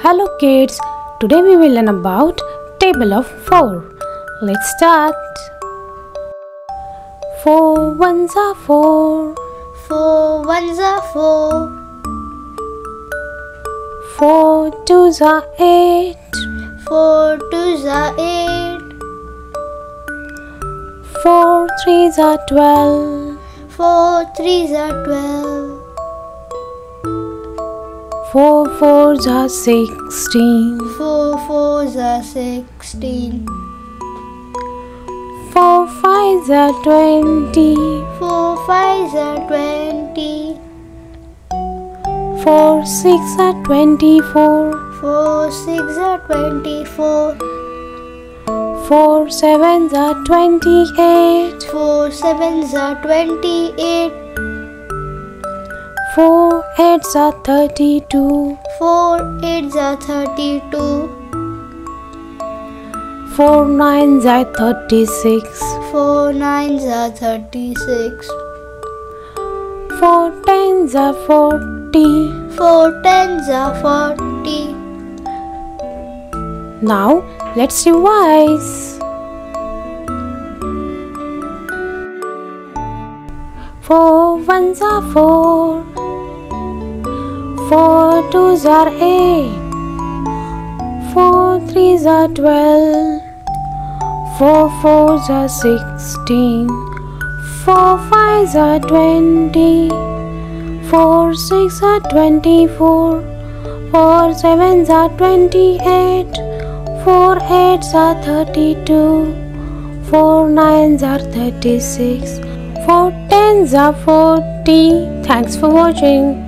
Hello kids, today we will learn about table of 4. Let's start. 4 ones are 4. 4 ones are 4. 4 twos are 8. 4 twos are 8. 4 threes are 12. 4 threes are 12. Four fours are sixteen. Four fours are sixteen. Four fives are twenty. Four fives are twenty. Four six are twenty-four. Four six are twenty-four. Four sevens are twenty-eight. Four sevens are twenty-eight. 4 eights are 32, four eights are thirty-two, 4 nines are 36, four nines are thirty-six, 4 tens are 40. four tens are forty. Now let's revise. 4 ones are 4, 4 twos are 8, 4 threes are 12, 4 fours are 16, 4 fives are 20, 4 six are 24, 4 sevens are 28, 4 eights are 32, 4 nines are 36, 4 tens are 40. Thanks for watching.